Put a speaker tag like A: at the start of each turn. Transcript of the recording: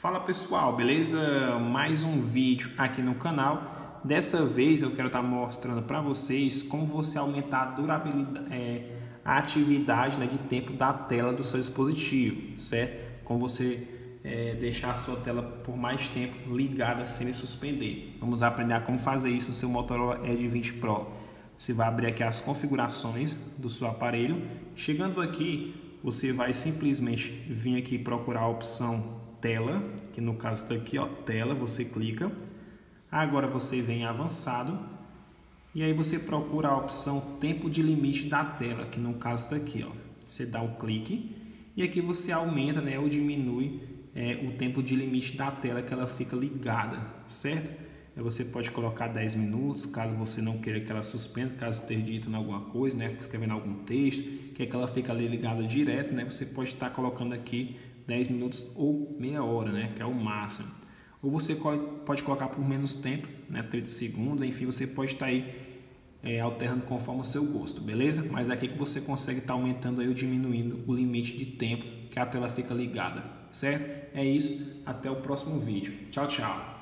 A: Fala pessoal, beleza? Mais um vídeo aqui no canal. Dessa vez eu quero estar mostrando para vocês como você aumentar a durabilidade, é, a atividade né, de tempo da tela do seu dispositivo, certo? Como você é, deixar a sua tela por mais tempo ligada sem suspender. Vamos aprender como fazer isso no seu Motorola Edge 20 Pro. Você vai abrir aqui as configurações do seu aparelho. Chegando aqui, você vai simplesmente vir aqui procurar a opção tela, que no caso está aqui, ó, tela, você clica. Agora você vem em avançado e aí você procura a opção tempo de limite da tela, que no caso está aqui, ó. Você dá um clique e aqui você aumenta, né, ou diminui é, o tempo de limite da tela que ela fica ligada, certo? Aí você pode colocar 10 minutos, caso você não queira que ela suspenda, caso esteja dito alguma coisa, né, escrevendo algum texto, quer que ela fique ali ligada direto, né, você pode estar colocando aqui 10 minutos ou meia hora, né? Que é o máximo. Ou você pode colocar por menos tempo, né? 30 segundos, enfim, você pode estar aí é, alternando conforme o seu gosto, beleza? Mas é aqui que você consegue estar aumentando aí ou diminuindo o limite de tempo que a tela fica ligada, certo? É isso, até o próximo vídeo. Tchau, tchau!